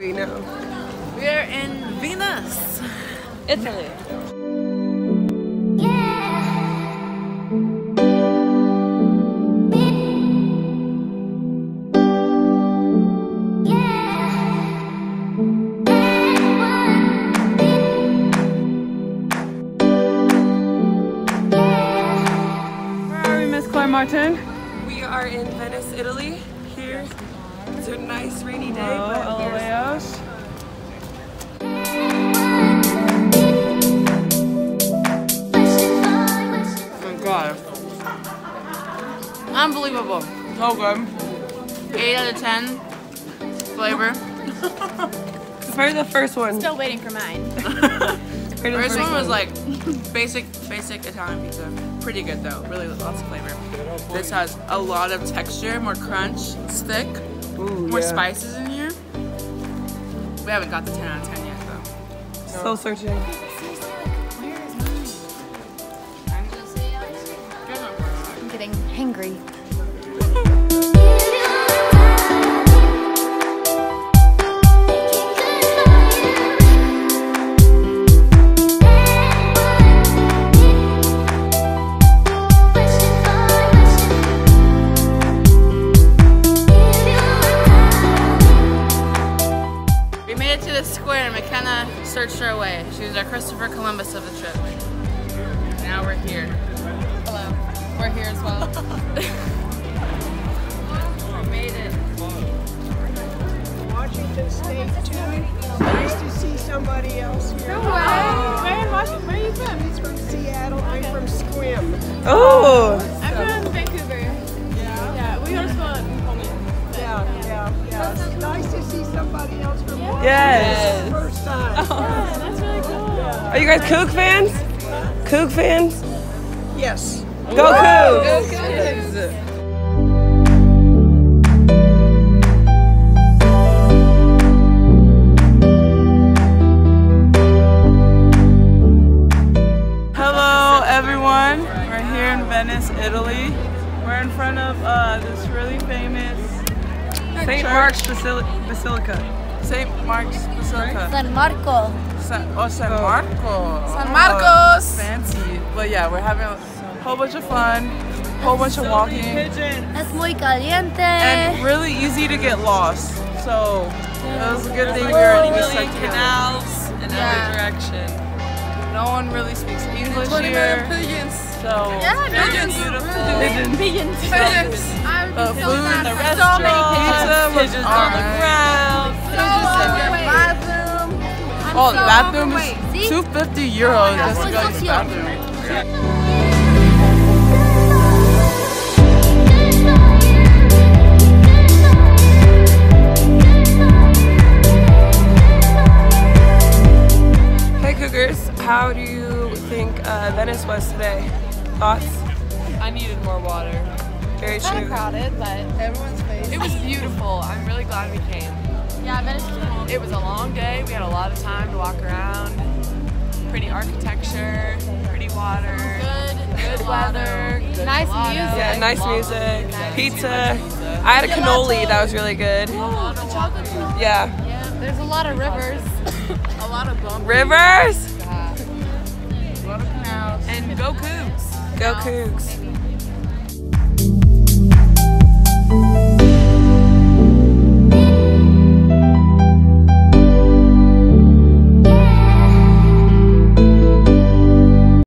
We know. We're in Venus, Italy. Where are we, Miss Claire Martin? We are in Venice, Italy. Here, it's a nice rainy day, Hello, but LOAOs. Oh god. Unbelievable. So good. 8 out of 10. Flavor. Compare to the first one. Still waiting for mine. Compare to First one was like basic, basic Italian pizza. Pretty good though. Really lots of flavor. This has a lot of texture, more crunch, it's thick, Ooh, more yeah. spices in here. We haven't got the 10 out of 10 yet though. Still searching. I'm getting hangry. Searched our way. She was our Christopher Columbus of the trip. Now we're here. Hello. We're here as well. we made it. Washington State too. Nice to see somebody else here. Oh, where in Washington? Where are you from? He's from Seattle. I'm from Sequim. Oh! I'm from Vancouver. Yeah, yeah. Nice to see somebody else from Washington. Yes. First time. Oh, That's really cool. Are you guys Coug fans? Coug fans? Yes. Go Cougs! Everyone, we're here in Venice, Italy. We're in front of uh, this really famous St. Mark's Basili- Basilica. St. Mark's Basilica. San Marco. San, oh, San Marco. San Oh, Marcos. fancy. But yeah, we're having a whole bunch of fun, whole bunch of walking, It's muy caliente. and really easy to get lost. So it was a good thing we were in East Side together. canals in Yeah. direction. No one really speaks English here. So Yeah, no, pigeons, beautiful. Pigeons. Pigeons. Uh, food in the So many Pizza was Pigeons on the alright. ground. Bathroom. Oh, the bathroom is 250 euros just to go to the bathroom. Hey Cougars, how do you think uh, Venice was today? Thoughts? I needed more water. Very Kind of crowded, but It was beautiful. I'm really glad we came. yeah, Venice is cool. It was a long day. We had a lot of time to walk around. Pretty architecture, pretty water, Good. good weather, good Nice gelato. music. Yeah, nice music, pizza. I had a cannoli that was really good. Oh, the chocolate chip. Yeah. Yeah, there's a lot of rivers. A lot of bump. Rivers? And go Cougs. Go Cougs.